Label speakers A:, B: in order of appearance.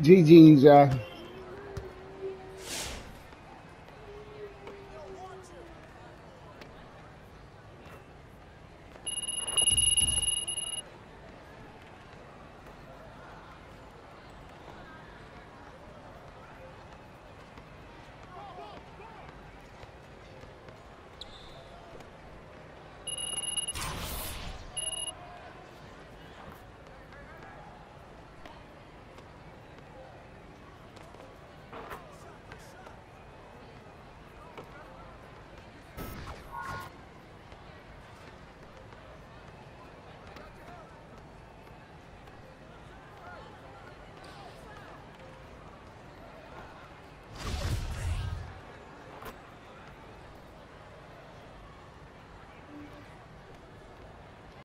A: de já.